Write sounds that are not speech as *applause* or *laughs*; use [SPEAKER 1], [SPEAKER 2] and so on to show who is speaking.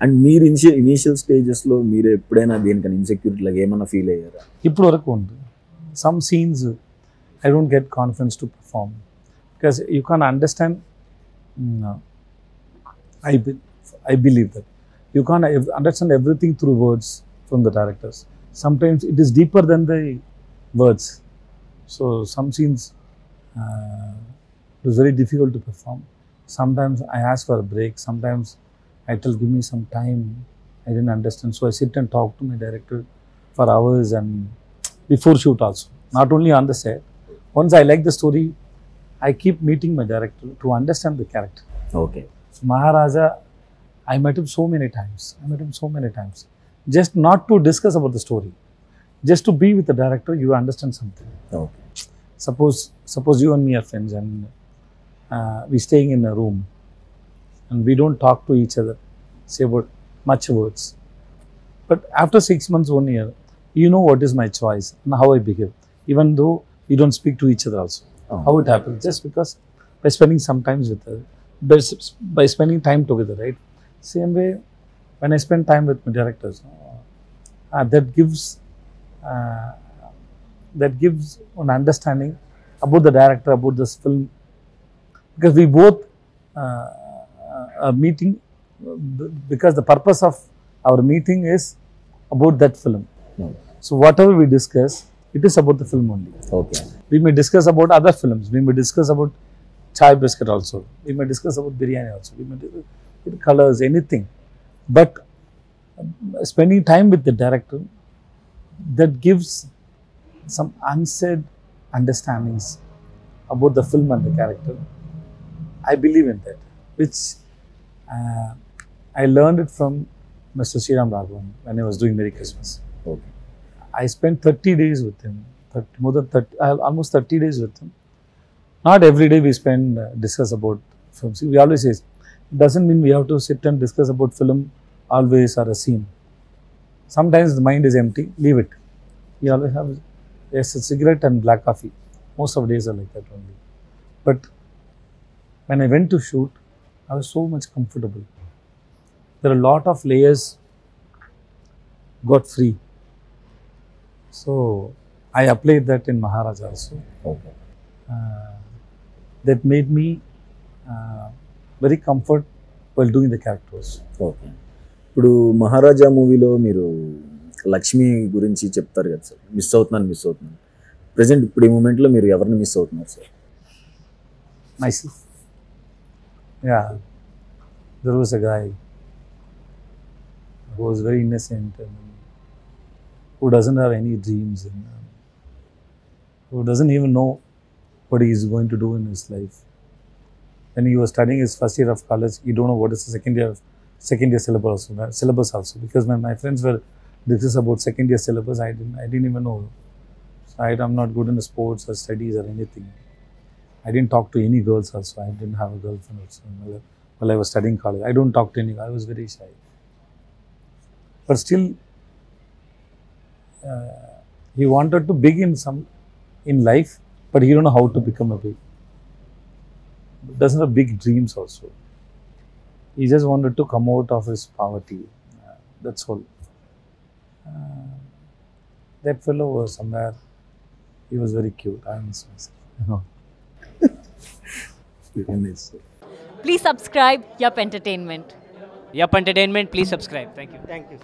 [SPEAKER 1] And మీరు initial initial స్టేజెస్లో మీరు ఎప్పుడైనా దేనికైనా ఇన్సెక్యూరిటీ లాగా ఏమైనా ఫీల్ అయ్యారా
[SPEAKER 2] ఇప్పుడు వరకు ఉంది some scenes I don't get confidence to perform because you can understand I I believe that you can understand everything through words from the directors sometimes it is deeper then the words so some scenes it was very difficult to perform. Sometimes I ask for a break. I tell, give me some time. I didn't understand. So I sit and talk to my director for hours and before shoot also. Not only on the set. Once I like the story, I keep meeting my director to understand the character.
[SPEAKER 1] Okay.
[SPEAKER 2] So Maharaja, I met him so many times. I met him so many times. Just not to discuss about the story. Just to be with the director, you understand something.
[SPEAKER 1] Okay.
[SPEAKER 2] Suppose suppose you and me are friends and uh, we're staying in a room and we don't talk to each other say about much words. But after six months one year you know what is my choice and how i behave even though we don't speak to each other also. How it happens? Just because by spending some time with her by, by spending time together right? Same way when i spend time with my directors uh, that gives uh, that gives an understanding about the director about this film. Because we both uh, meeting because the purpose of our meeting is about that film.
[SPEAKER 1] Hmm.
[SPEAKER 2] so whatever we discuss it is about the film only.
[SPEAKER 1] Okay
[SPEAKER 2] we may discuss about other films. We may discuss about chai biscuit also. We may discuss about biryani also. We may discuss colors anything. But um, spending time with the director that gives some unsaid understandings about the film and the character. I believe in that which uh, i learned it from mr Sriram Raghavan when i was doing merry christmas
[SPEAKER 1] okay
[SPEAKER 2] I spent 30 days with him, 30, more than 30, I almost 30 days with him. Not every day we spend uh, discuss about films. We always say, it doesn't mean we have to sit and discuss about film always or a scene. Sometimes the mind is empty, leave it. We always have yes, a cigarette and black coffee. Most of the days are like that only. But when I went to shoot, I was so much comfortable. There are a lot of layers got free. So I applied that in Maharaj also.
[SPEAKER 1] Okay
[SPEAKER 2] Uh, that made me uh, very comfort while doing the characters.
[SPEAKER 1] Okay ఇప్పుడు మహారాజా మూవీలో మీరు లక్ష్మి గురించి చెప్తారు కదా sir miss అవుతున్నాను miss అవుతున్నాను present ఇప్పుడు ఈ మూమెంట్లో మీరు ఎవరిని మిస్ అవుతున్నారు sir
[SPEAKER 2] Myself. Yeah, there was a guy who was very innocent and who doesn't have any dreams and um, who doesn't even know what he is going to do in his life. When he was studying his first year of college, he don't know what is the second year second year syllabus also, syllabus also because when my friends were discussing about second year syllabus, I didn't I didn't even know. So I, I'm not good in sports or studies or anything. I didn't talk to any girls also. I didn't have a girlfriend also while I- was studying college. I don't talk to any. I was very shy. But still, uh, he wanted to begin some in life, but he don't know how to become a big. Doesn't have big dreams also. He just wanted to come out of his poverty. Uh, that's all. Uh, that fellow was somewhere. He was very cute. I miss myself. *laughs* Know.
[SPEAKER 3] Please subscribe Yup Entertainment.
[SPEAKER 4] Yup Entertainment, please subscribe. Thank you.
[SPEAKER 5] Thank you.